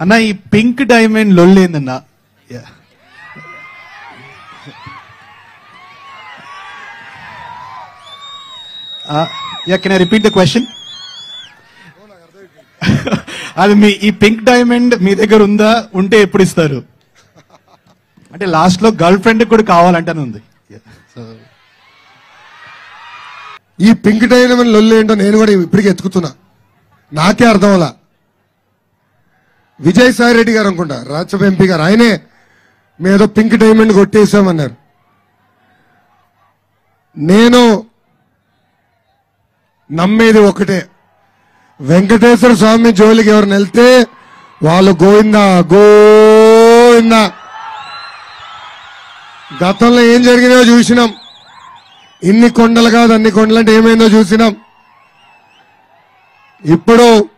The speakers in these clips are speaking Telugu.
అన్న ఈ పింక్ డైమండ్ లొల్లేందన్న? Yeah. Uh, yeah, can I repeat అది మీ ఈ పింక్ డైమండ్ మీ దగ్గర ఉందా? ఉంటే ఎప్పుడు ఇస్తారు? అంటే లాస్ట్లో గర్ల్ ఫ్రెండ్ కూడా కావాలంటేనే ఉంది. ఈ పింక్ డైమండ్ లొల్లు ఏంటో నేను కూడా ఇప్పటికే ఎత్తుకుతున్నా. నాకే అర్థం అలా విజయసాయి రెడ్డి గారు అనుకుంటా రాజ్యసభ ఎంపీ గారు ఆయనే మేదో పింక్ డైమండ్ కొట్టేశామన్నారు నేను నమ్మేది ఒకటే వెంకటేశ్వర స్వామి జోలికి ఎవరిని వెళ్తే వాళ్ళు గోవిందా గోవిందా. గతంలో ఏం జరిగినాయో చూసినాం. ఇన్ని కొండలు కాదు అన్ని కొండలు అంటే ఏమైందో చూసినాం. ఇప్పుడు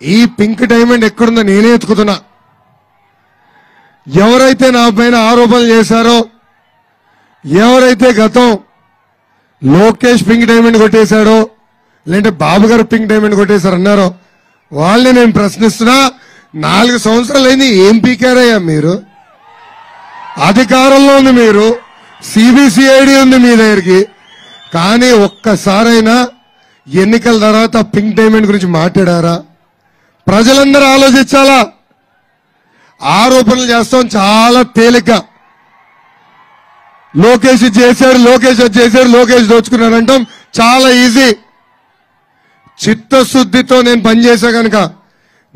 ఈ పింక్ డైమండ్ ఎక్కడుందో నేనే ఎత్తుకుతున్నా. ఎవరైతే నా పైన ఆరోపణలు చేశారో ఎవరైతే గతం లోకేష్ పింక్ డైమండ్ కొట్టేశాడో లేదంటే బాబు గారు పింక్ డైమండ్ కొట్టేశారు అన్నారో వాళ్ళని నేను ప్రశ్నిస్తున్నా. నాలుగు సంవత్సరాలు అయింది ఏం పీకారయ్యా మీరు? అధికారంలో ఉంది మీరు సిబిసిఐడి ఉంది మీ దగ్గరికి. కానీ ఒక్కసారైనా ఎన్నికల తర్వాత పింక్ డైమండ్ గురించి మాట్లాడారా? ప్రజలందరూ ఆలోచించాలా? ఆరోపణలు చేస్తాం చాలా తేలిక లోకేష్ చేశారు లోకేష్ చేశారు లోకేష్ దోచుకున్నాడు అంటాం. చాలా ఈజీ. చిత్తశుద్ధితో నేను పనిచేసా కనుక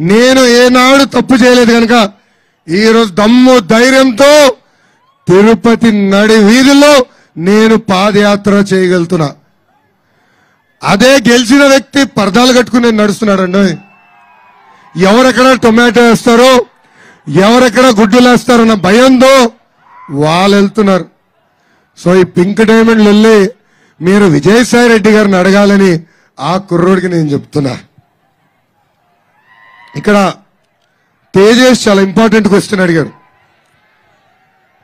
నేను ఏనాడు తప్పు చేయలేదు కనుక ఈరోజు దమ్ము ధైర్యంతో తిరుపతి నడి వీధిలో నేను పాదయాత్ర చేయగలుగుతున్నా. అదే గెలిచిన వ్యక్తి పరదాలు కట్టుకుని నేను నడుస్తున్నాడండి ఎవరెక్కడ టొమాటో వేస్తారో ఎవరెక్కడ గుడ్డులు వేస్తారన్న భయంతో వాళ్ళు వెళ్తున్నారు. సో ఈ పింక్ డైమండ్ వెళ్ళి మీరు విజయసాయి రెడ్డి గారిని అడగాలని ఆ కుర్రోడికి నేను చెప్తున్నా. ఇక్కడ తేజేష్ చాలా ఇంపార్టెంట్ క్వశ్చన్ అడిగాడు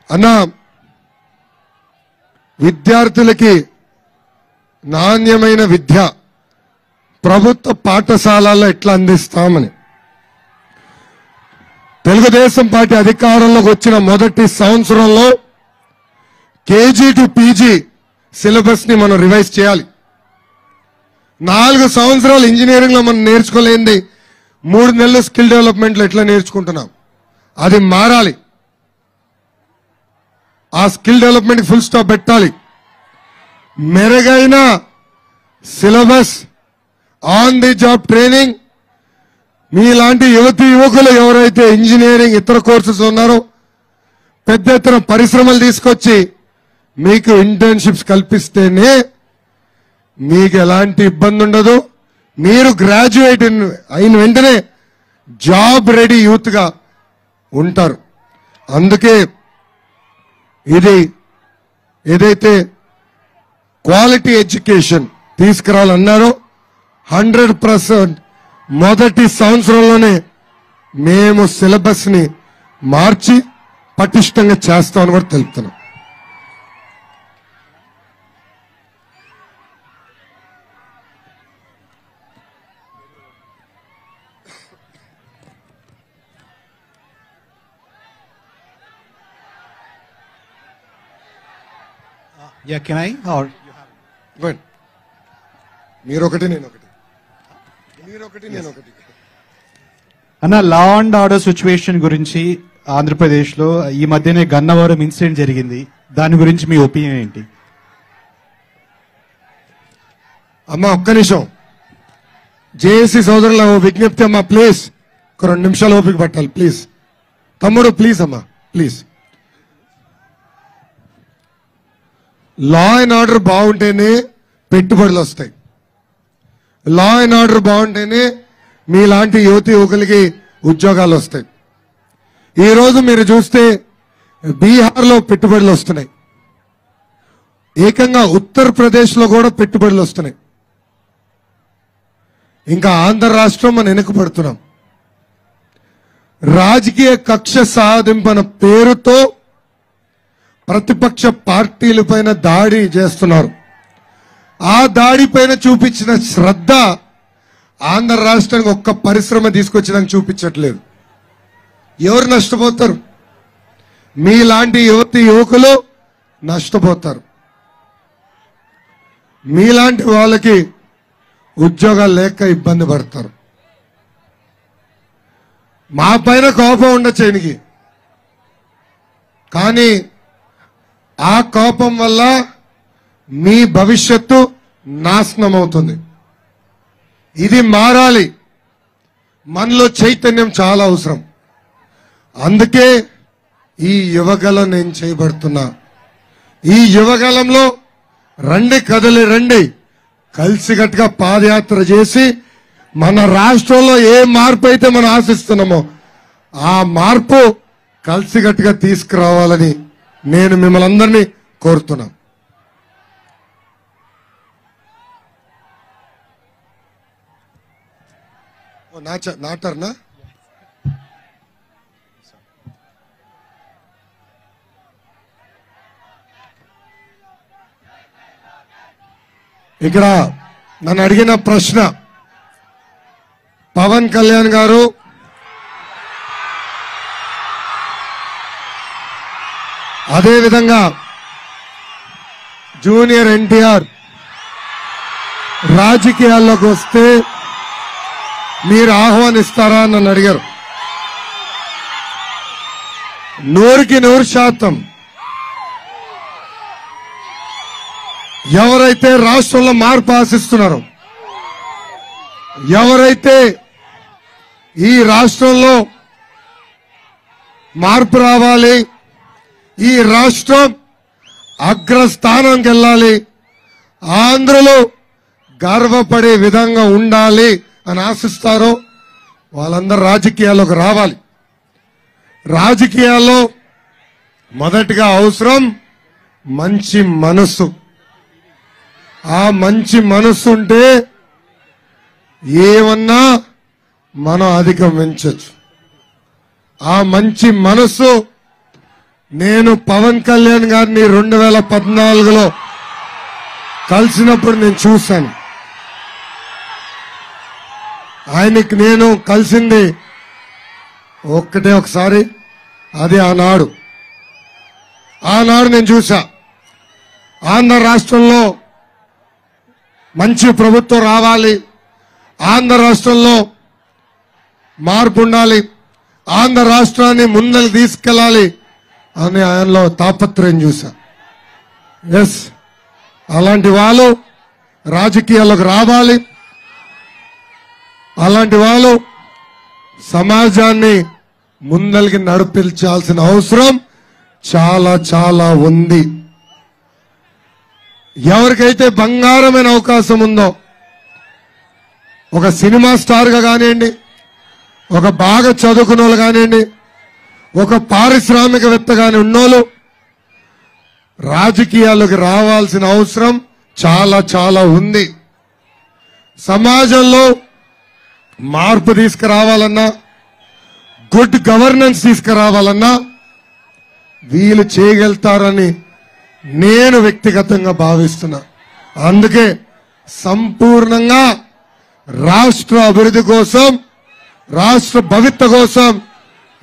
అన్న విద్యార్థులకి నాణ్యమైన విద్య ప్రభుత్వ పాఠశాలల్లో ఎట్లా అందిస్తామని. తెలుగుదేశం పార్టీ అధికారంలోకి వచ్చిన మొదటి సంవత్సరంలో కేజీ టు పీజీ సిలబస్ని మనం రివైజ్ చేయాలి. నాలుగు సంవత్సరాలు ఇంజనీరింగ్లో మనం నేర్చుకోలేంది మూడు నెలలు స్కిల్ డెవలప్మెంట్లో ఎట్లా నేర్చుకుంటున్నాం? అది మారాలి. ఆ స్కిల్ డెవలప్మెంట్ ఫుల్ స్టాప్ పెట్టాలి. మెరుగైన syllabus on the job training మీలాంటి యువతి యువకులు ఎవరైతే ఇంజనీరింగ్ ఇతర కోర్సెస్ ఉన్నారో పెద్ద ఎత్తున పరిశ్రమలు తీసుకొచ్చి మీకు ఇంటర్న్షిప్స్ కల్పిస్తేనే మీకు ఎలాంటి ఇబ్బంది ఉండదు. మీరు గ్రాడ్యుయేట్ అయిన వెంటనే జాబ్ రెడీ యూత్గా ఉంటారు. అందుకే ఇది ఏదైతే క్వాలిటీ ఎడ్యుకేషన్ తీసుకురావాలన్నారో హండ్రెడ్ పర్సెంట్ మొదటి సంవత్సరంలోనే మేము సిలబస్ని మార్చి పటిష్టంగా చేస్తామని కూడా తెలుపుతున్నాం. Yeah, can I? Or good మీరు ఒకటి నేను ఒకటి మీరు ఒకటి నేను ఒకటి. అన్న లా అండ్ ఆర్డర్ సిచ్యువేషన్ గురించి ఆంధ్రప్రదేశ్లో ఈ మధ్యనే గన్నవరం ఇన్సిడెంట్ జరిగింది. దాని గురించి మీ ఒపీనియన్ ఏంటి? అమ్మా ఒక్క నిమిషం. జేఏసీ సోదరుల విజ్ఞప్తి అమ్మా ప్లీజ్. ఒక రెండు నిమిషాలు ఓపిక పట్టాలి ప్లీజ్. తమ్ముడు ప్లీజ్ అమ్మా ప్లీజ్. లా అండ్ ఆర్డర్ బాగుంటేనే పెట్టుబడులు వస్తాయి. లా అండ్ ఆర్డర్ బాగుంటేనే మీలాంటి యువతి యువకులకి ఉద్యోగాలు వస్తాయి. ఈ రోజు మీరు చూస్తే బీహార్లో పెట్టుబడులు వస్తున్నాయి. ఏకంగా ఉత్తరప్రదేశ్లో కూడా పెట్టుబడులు వస్తున్నాయి. ఇంకా ఆంధ్ర రాష్ట్రం మనం వెనుకబడుతున్నాం. రాజకీయ కక్ష సాధింపన పేరుతో ప్రతిపక్ష పార్టీల పైన దాడి చేస్తున్నారు. ఆ దాడి పైన చూపించిన శ్రద్ధ ఆంధ్ర రాష్ట్రానికి ఒక్క పరిశ్రమ తీసుకొచ్చినాక చూపించట్లేదు. ఎవరు నష్టపోతారు? మీలాంటి యువతి యువకులు నష్టపోతారు. మీలాంటి వాళ్ళకి ఉద్యోగాలు లేక ఇబ్బంది పడతారు. మా పైన కోపం ఉండొచ్చు ఆయనకి కానీ ఆ కోపం వల్ల మీ భవిష్యత్తు నాశనం అవుతుంది ఇది మారాలి. మనలో చైతన్యం చాలా అవసరం. అందుకే ఈ యువగల నేను చేయబడుతున్నా. ఈ యువగలంలో రండి కదలి రండి. కలిసికట్టుగా పాదయాత్ర చేసి మన రాష్ట్రంలో ఏ మార్పు అయితే మనం ఆశిస్తున్నామో ఆ మార్పు కలిసికట్టుగా తీసుకురావాలని నేను మిమ్మల్ని అందరినీ కోరుతున్నాను. ఓ, నా ఇక్కడ నన్ను అడిగిన ప్రశ్న. పవన్ కళ్యాణ్ గారు అదేవిధంగా జూనియర్ ఎన్టీఆర్ రాజకీయాల్లోకి వస్తే మీరు ఆహ్వానిస్తారా అని నన్ను అడిగారు. నూరుకి నూరు శాతం. ఎవరైతే రాష్ట్రంలో మార్పు ఆశిస్తున్నారో ఎవరైతే ఈ రాష్ట్రంలో మార్పు రావాలి ఈ రాష్ట్రం అగ్రస్థానంకి వెళ్ళాలి ఆంధ్రలో గర్వపడే విధంగా ఉండాలి అని ఆశిస్తారో వాళ్ళందరూ రాజకీయాల్లోకి రావాలి. రాజకీయాల్లో మొదటిగా అవసరం మంచి మనస్సు ఆ మంచి మనస్సు ఉంటే ఏమన్నా మనం అధిగమించచ్చు ఆ మంచి మనస్సు నేను పవన్ కళ్యాణ్ గారిని రెండు వేల పద్నాలుగులో కలిసినప్పుడు నేను చూశాను. ఆయనకి నేను కలిసింది ఒక్కటే ఒకసారి అది ఆనాడు. ఆనాడు నేను చూసా ఆంధ్ర రాష్ట్రంలో మంచి ప్రభుత్వం రావాలి ఆంధ్ర రాష్ట్రంలో మార్పు ఉండాలి ఆంధ్ర రాష్ట్రాన్ని ముందలు తీసుకెళ్ళాలి అని ఆయనలో తాపత్రయం చూసా ఎస్ అలాంటి వాళ్ళు రాజకీయాల్లోకి రావాలి అలాంటి వాళ్ళు సమాజాన్ని ముందలికి నడిపించాల్సిన అవసరం చాలా చాలా ఉంది. ఎవరికైతే బంగారమైన అవకాశం ఉందో ఒక సినిమా స్టార్గా కానివ్వండి ఒక బాగా చదువుకున్న వాళ్ళు కానివ్వండి ఒక పారిశ్రామికవేత్త కాని ఉన్నోళ్ళు రాజకీయాల్లోకి రావాల్సిన అవసరం చాలా చాలా ఉంది. సమాజంలో మార్పు తీసుకురావాలన్నా గుడ్ గవర్నెన్స్ తీసుకురావాలన్నా వీళ్ళు చేయగలుగుతారని నేను వ్యక్తిగతంగా భావిస్తున్నా. అందుకే సంపూర్ణంగా రాష్ట్ర అభివృద్ధి కోసం రాష్ట్ర భవిత్వ కోసం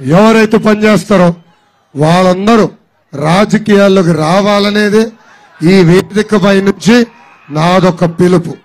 ఎవరైతే పనిచేస్తారో వాళ్ళందరూ రాజకీయాల్లోకి రావాలనేదే ఈ వేదికపై నుంచి నాదొక పిలుపు.